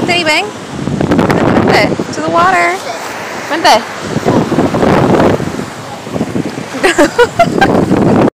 waving. Bang? to the water. Vente.